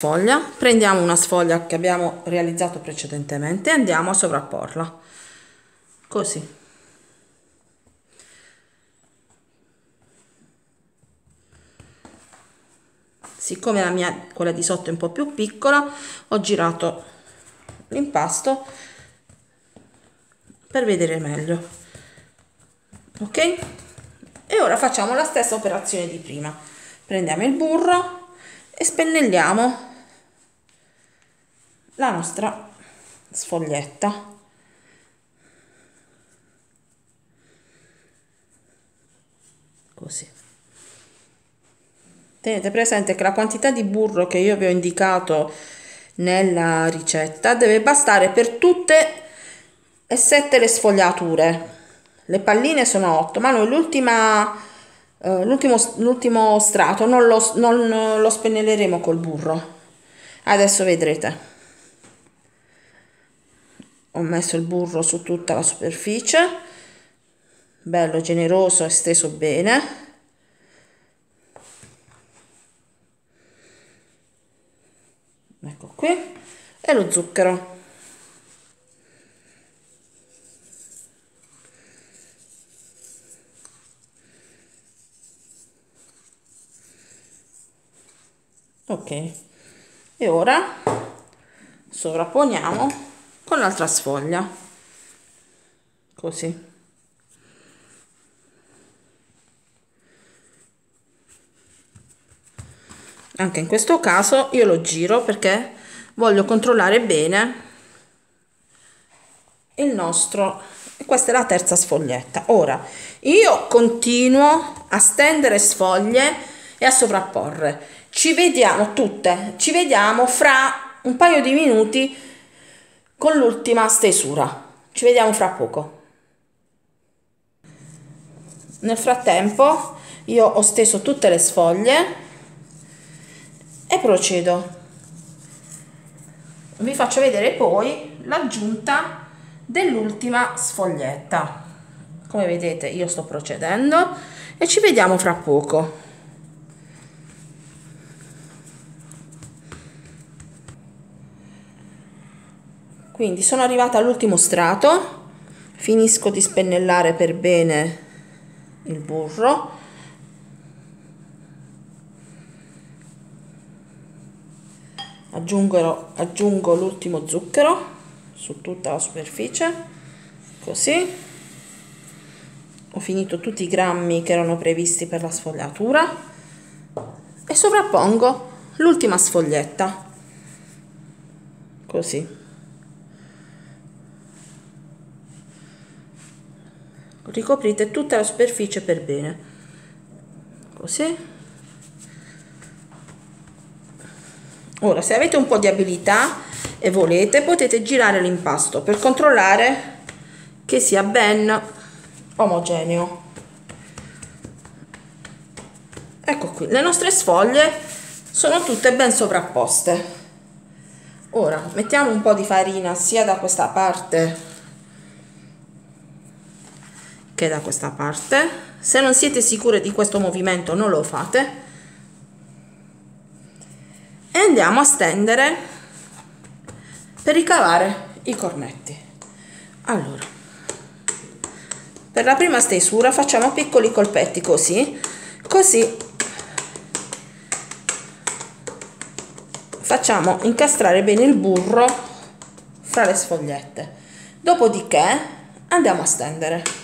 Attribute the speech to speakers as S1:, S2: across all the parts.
S1: sfoglia, prendiamo una sfoglia che abbiamo realizzato precedentemente e andiamo a sovrapporla, così. Siccome la mia, quella di sotto è un po' più piccola, ho girato l'impasto per vedere meglio. Ok? E ora facciamo la stessa operazione di prima. Prendiamo il burro e spennelliamo la nostra sfoglietta. Così. Tenete presente che la quantità di burro che io vi ho indicato nella ricetta deve bastare per tutte e sette le sfogliature. Le palline sono 8 ma noi l'ultima uh, l'ultimo strato non lo, non lo spennelleremo col burro. Adesso vedrete ho messo il burro su tutta la superficie. Bello generoso e steso bene. Ecco qui. E lo zucchero. Ok. E ora sovrapponiamo con l'altra sfoglia. Così. Anche in questo caso io lo giro perché voglio controllare bene il nostro. Questa è la terza sfoglietta. Ora io continuo a stendere sfoglie e a sovrapporre. Ci vediamo tutte. Ci vediamo fra un paio di minuti con l'ultima stesura. Ci vediamo fra poco. Nel frattempo io ho steso tutte le sfoglie e procedo. Vi faccio vedere poi l'aggiunta dell'ultima sfoglietta. Come vedete io sto procedendo e ci vediamo fra poco. Quindi sono arrivata all'ultimo strato. Finisco di spennellare per bene il burro. Aggiungo, aggiungo l'ultimo zucchero su tutta la superficie così. Ho finito tutti i grammi che erano previsti per la sfogliatura e sovrappongo l'ultima sfoglietta così ricoprite tutta la superficie per bene. Così. Ora se avete un po' di abilità e volete potete girare l'impasto per controllare che sia ben omogeneo. Ecco qui. Le nostre sfoglie sono tutte ben sovrapposte. Ora mettiamo un po' di farina sia da questa parte che da questa parte. Se non siete sicure di questo movimento non lo fate. E andiamo a stendere per ricavare i cornetti. Allora per la prima stesura facciamo piccoli colpetti così così facciamo incastrare bene il burro fra le sfogliette. Dopodiché andiamo a stendere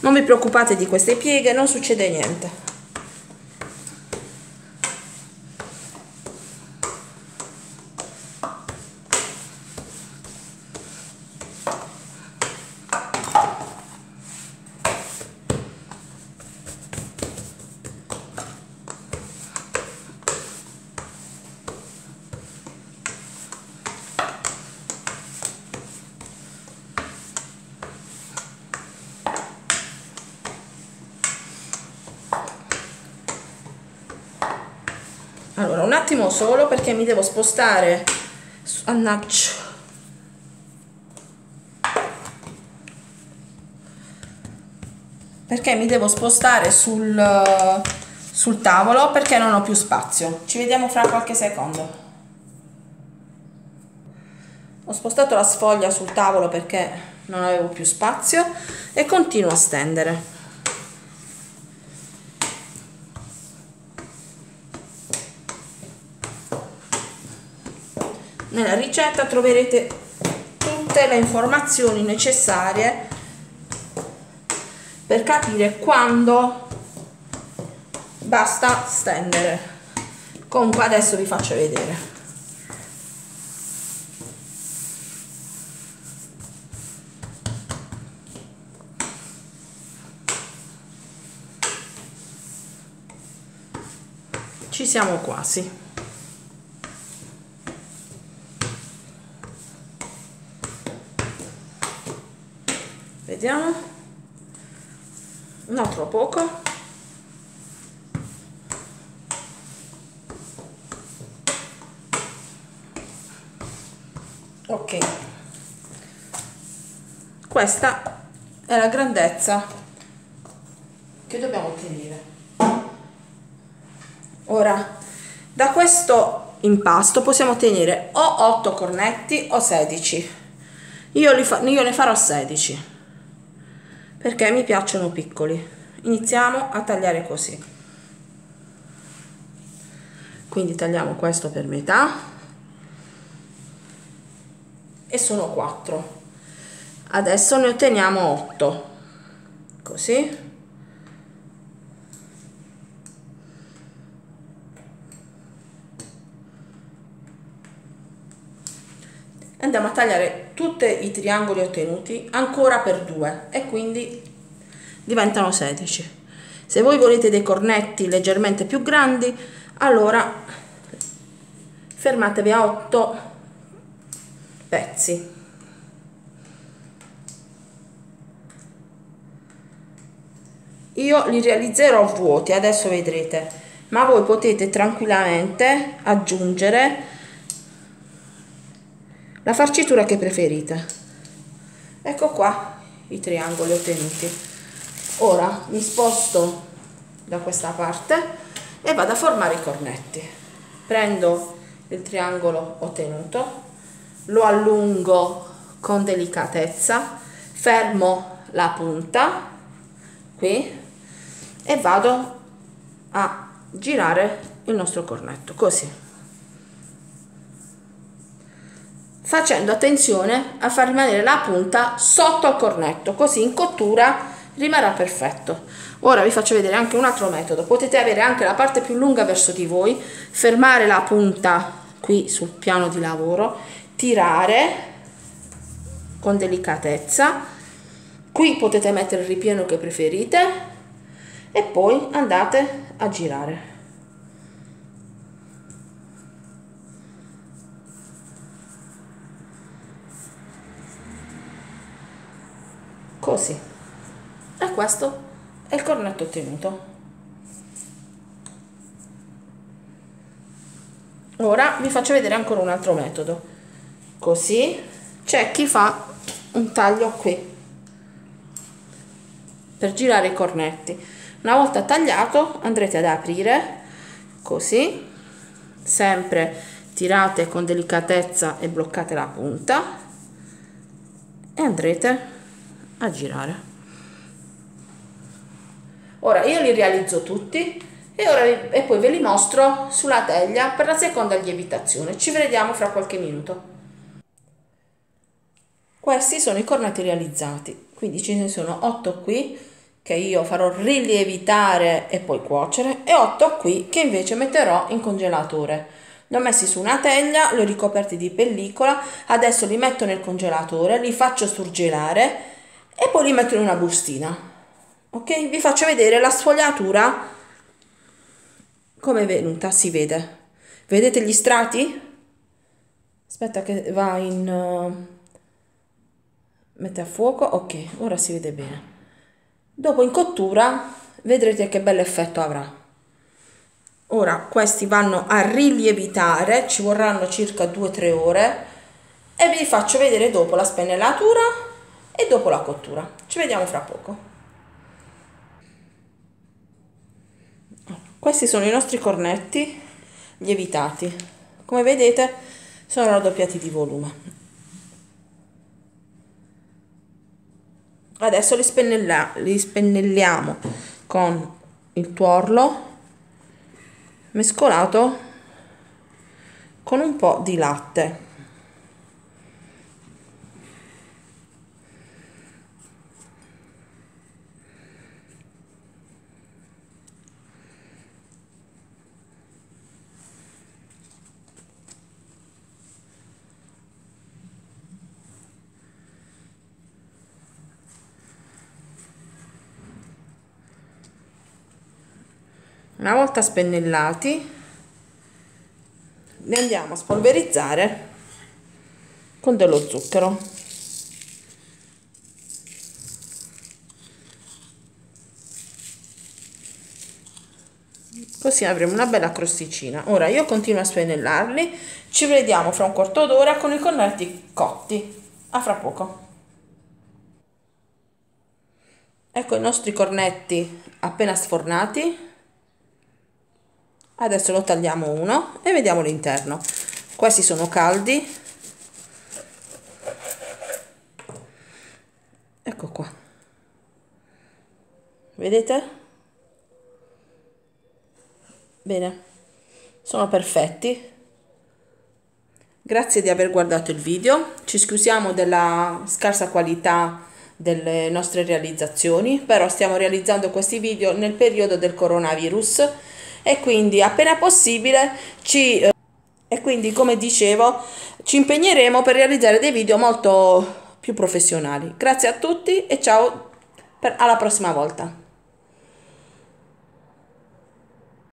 S1: non vi preoccupate di queste pieghe non succede niente allora un attimo solo perché mi devo spostare annaccio perché mi devo spostare sul sul tavolo perché non ho più spazio. Ci vediamo fra qualche secondo. Ho spostato la sfoglia sul tavolo perché non avevo più spazio e continuo a stendere. Nella ricetta troverete tutte le informazioni necessarie per capire quando basta stendere. Comunque adesso vi faccio vedere. Ci siamo quasi vediamo. Un altro poco. Ok. Questa è la grandezza che dobbiamo ottenere. Ora da questo impasto possiamo ottenere o 8 cornetti o 16 io, fa, io ne farò 16 perché mi piacciono piccoli. Iniziamo a tagliare così. Quindi tagliamo questo per metà. E sono 4 adesso ne otteniamo 8 così andiamo a tagliare tutti i triangoli ottenuti ancora per 2 e quindi diventano 16 se voi volete dei cornetti leggermente più grandi allora fermatevi a 8 pezzi. Io li realizzerò vuoti adesso vedrete ma voi potete tranquillamente aggiungere la farcitura che preferite. Ecco qua i triangoli ottenuti. Ora mi sposto da questa parte e vado a formare i cornetti. Prendo il triangolo ottenuto lo allungo con delicatezza, fermo la punta qui e vado a girare il nostro cornetto così facendo attenzione a far rimanere la punta sotto al cornetto così in cottura rimarrà perfetto. Ora vi faccio vedere anche un altro metodo. Potete avere anche la parte più lunga verso di voi fermare la punta qui sul piano di lavoro tirare con delicatezza. Qui potete mettere il ripieno che preferite e poi andate a girare così. E questo è il cornetto ottenuto. Ora vi faccio vedere ancora un altro metodo. Così c'è chi fa un taglio qui per girare i cornetti. Una volta tagliato andrete ad aprire così sempre tirate con delicatezza e bloccate la punta e andrete a girare. Ora io li realizzo tutti e, ora, e poi ve li mostro sulla teglia per la seconda lievitazione. Ci vediamo fra qualche minuto. Questi sono i cornetti realizzati, quindi ce ne sono 8 qui che io farò rilievitare e poi cuocere e 8 qui che invece metterò in congelatore. Li ho messi su una teglia, li ho ricoperti di pellicola, adesso li metto nel congelatore, li faccio surgelare e poi li metto in una bustina. Ok? Vi faccio vedere la sfogliatura come è venuta, si vede. Vedete gli strati? Aspetta che va in... Uh mette a fuoco ok ora si vede bene dopo in cottura vedrete che bell'effetto avrà ora questi vanno a rilievitare ci vorranno circa 2-3 ore e vi faccio vedere dopo la spennellatura e dopo la cottura. Ci vediamo fra poco. Questi sono i nostri cornetti lievitati. Come vedete sono raddoppiati di volume. Adesso li, spennella, li spennelliamo con il tuorlo mescolato con un po' di latte una volta spennellati li andiamo a spolverizzare con dello zucchero. Così avremo una bella crosticina. Ora io continuo a spennellarli. Ci vediamo fra un quarto d'ora con i cornetti cotti. A fra poco. Ecco i nostri cornetti appena sfornati adesso lo tagliamo uno e vediamo l'interno. Questi sono caldi. Ecco qua. Vedete? Bene. Sono perfetti. Grazie di aver guardato il video. Ci scusiamo della scarsa qualità delle nostre realizzazioni però stiamo realizzando questi video nel periodo del coronavirus e quindi appena possibile ci eh, e quindi come dicevo ci impegneremo per realizzare dei video molto più professionali. Grazie a tutti e ciao per, alla prossima volta